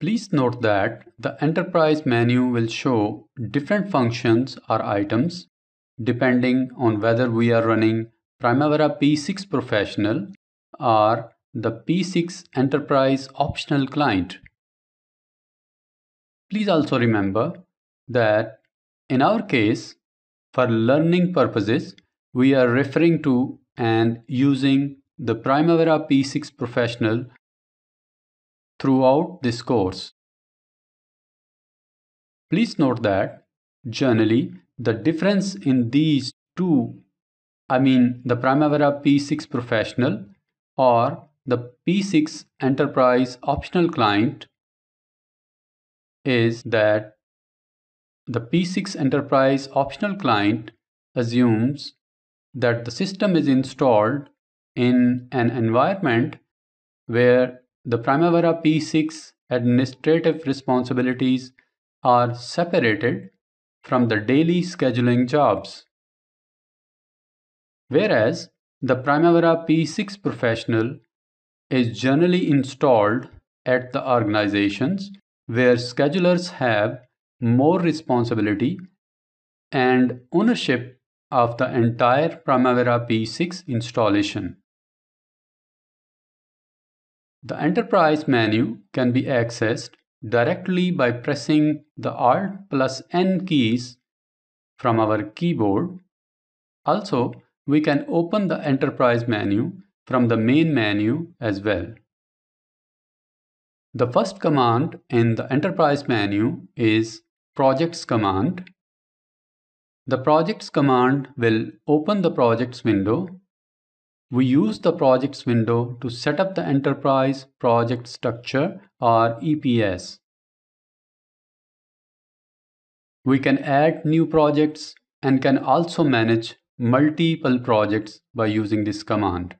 Please note that the Enterprise menu will show different functions or items depending on whether we are running Primavera P6 Professional or the P6 Enterprise optional client. Please also remember that in our case, for learning purposes, we are referring to and using the Primavera P6 Professional throughout this course. Please note that generally the difference in these two, I mean the Primavera P6 Professional or the P6 Enterprise optional client is that the P6 Enterprise optional client assumes that the system is installed in an environment where the Primavera P6 administrative responsibilities are separated from the daily scheduling jobs. Whereas the Primavera P6 Professional is generally installed at the organizations where schedulers have more responsibility and ownership of the entire Primavera P6 installation. The Enterprise menu can be accessed directly by pressing the Alt plus N keys from our keyboard. Also, we can open the Enterprise menu from the main menu as well. The first command in the Enterprise menu is Projects command. The Projects command will open the Projects window we use the projects window to set up the enterprise project structure or EPS. We can add new projects and can also manage multiple projects by using this command.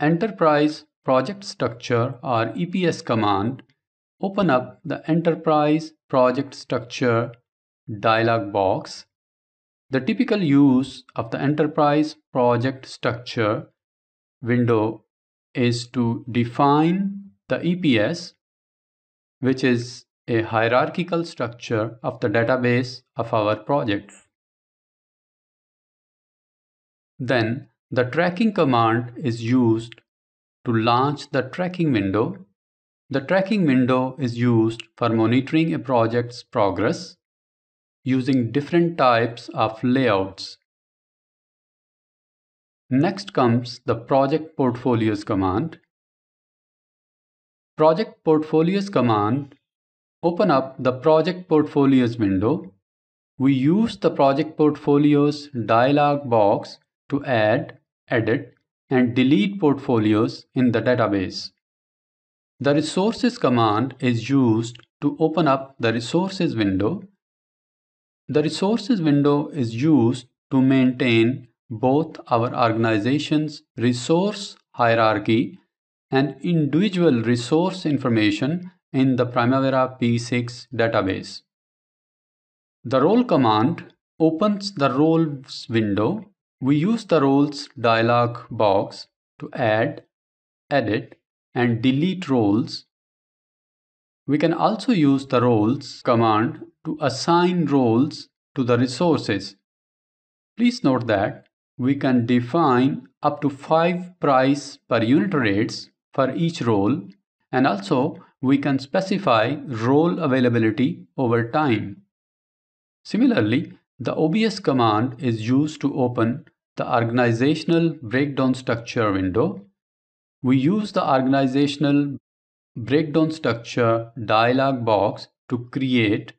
Enterprise project structure or EPS command open up the enterprise project structure dialog box the typical use of the enterprise project structure window is to define the EPS, which is a hierarchical structure of the database of our projects. Then the tracking command is used to launch the tracking window. The tracking window is used for monitoring a project's progress using different types of layouts. Next comes the Project Portfolios command. Project Portfolios command open up the Project Portfolios window. We use the Project Portfolios dialog box to add, edit, and delete portfolios in the database. The Resources command is used to open up the Resources window the resources window is used to maintain both our organization's resource hierarchy and individual resource information in the Primavera P6 database. The role command opens the roles window. We use the roles dialog box to add, edit, and delete roles. We can also use the roles command to assign roles to the resources. Please note that we can define up to 5 price per unit rates for each role and also we can specify role availability over time. Similarly, the OBS command is used to open the organizational breakdown structure window. We use the organizational breakdown structure dialog box to create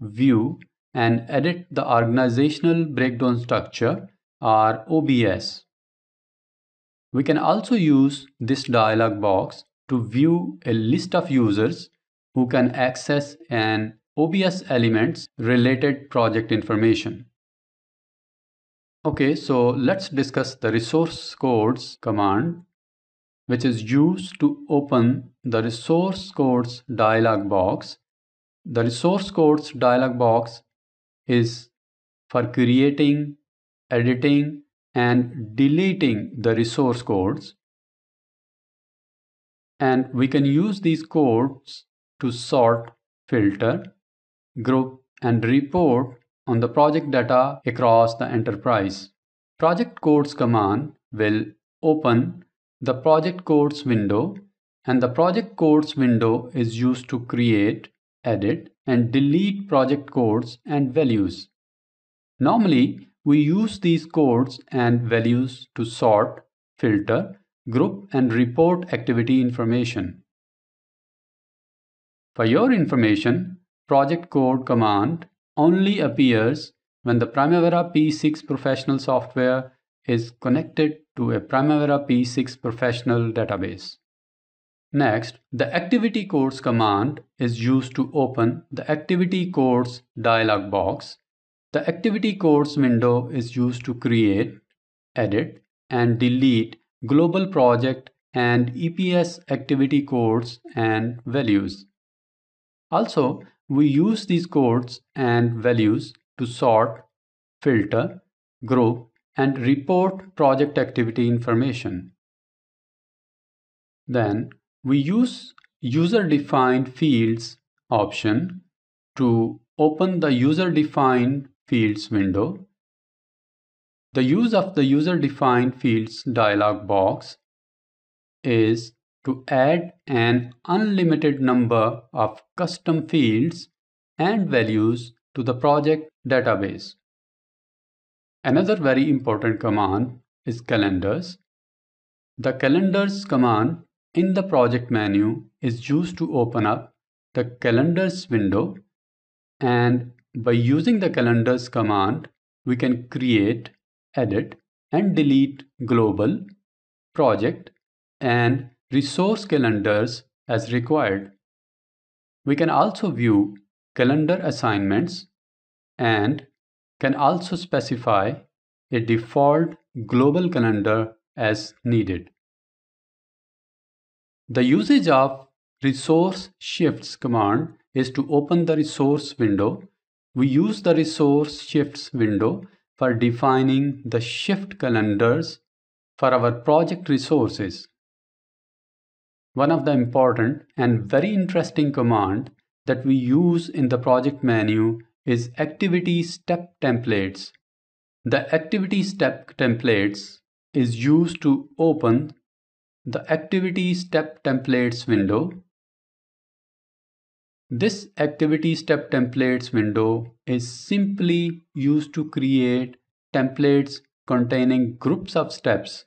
view, and edit the organizational breakdown structure or OBS. We can also use this dialog box to view a list of users who can access an OBS elements related project information. Okay, so let's discuss the resource codes command which is used to open the resource codes dialog box the resource codes dialog box is for creating, editing, and deleting the resource codes. and we can use these codes to sort, filter, group and report on the project data across the enterprise. Project codes command will open the project codes window and the project codes window is used to create, edit and delete project codes and values. Normally, we use these codes and values to sort, filter, group and report activity information. For your information, project code command only appears when the Primavera P6 professional software is connected to a Primavera P6 professional database. Next, the activity codes command is used to open the activity codes dialog box. The activity codes window is used to create, edit, and delete global project and EPS activity codes and values. Also, we use these codes and values to sort, filter, group, and report project activity information. Then we use user-defined fields option to open the user-defined fields window. The use of the user-defined fields dialog box is to add an unlimited number of custom fields and values to the project database. Another very important command is calendars. The calendars command in the project menu is used to open up the calendars window and by using the calendars command we can create, edit and delete global, project and resource calendars as required. We can also view calendar assignments and can also specify a default global calendar as needed. The usage of resource shifts command is to open the resource window. We use the resource shifts window for defining the shift calendars for our project resources. One of the important and very interesting command that we use in the project menu is activity step templates. The activity step templates is used to open the activity step templates window. This activity step templates window is simply used to create templates containing groups of steps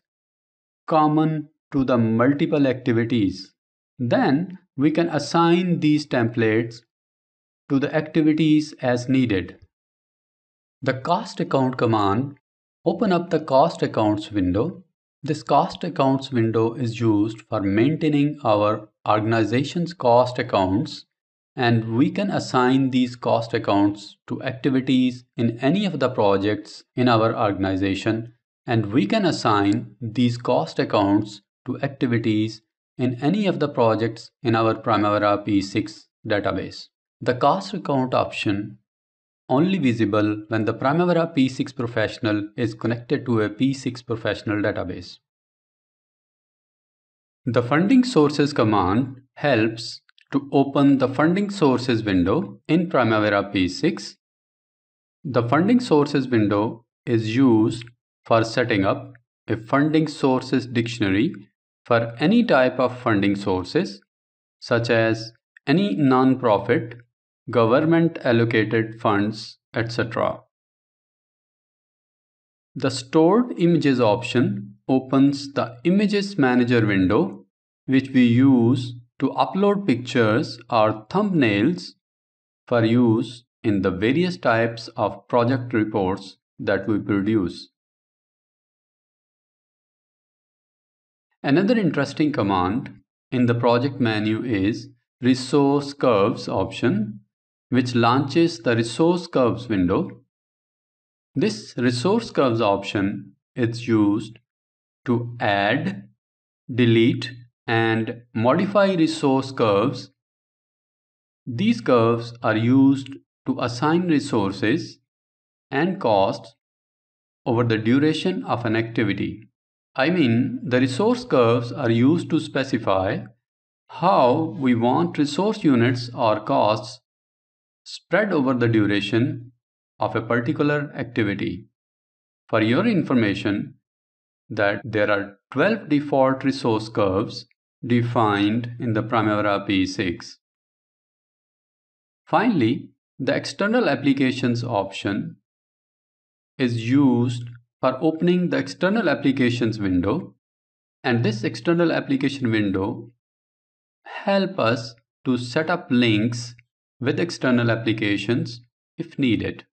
common to the multiple activities. Then we can assign these templates to the activities as needed. The cost account command open up the cost accounts window. This cost accounts window is used for maintaining our organization's cost accounts and we can assign these cost accounts to activities in any of the projects in our organization and we can assign these cost accounts to activities in any of the projects in our Primavera P6 database. The cost account option only visible when the Primavera P6 professional is connected to a P6 professional database. The funding sources command helps to open the funding sources window in Primavera P6. The funding sources window is used for setting up a funding sources dictionary for any type of funding sources such as any non-profit, government allocated funds, etc. The stored images option opens the images manager window which we use to upload pictures or thumbnails for use in the various types of project reports that we produce. Another interesting command in the project menu is resource curves option which launches the resource curves window. This resource curves option is used to add, delete and modify resource curves. These curves are used to assign resources and costs over the duration of an activity. I mean, the resource curves are used to specify how we want resource units or costs spread over the duration of a particular activity. For your information, that there are 12 default resource curves defined in the Primavera P6. Finally, the External Applications option is used for opening the External Applications window and this External Application window help us to set up links with external applications if needed.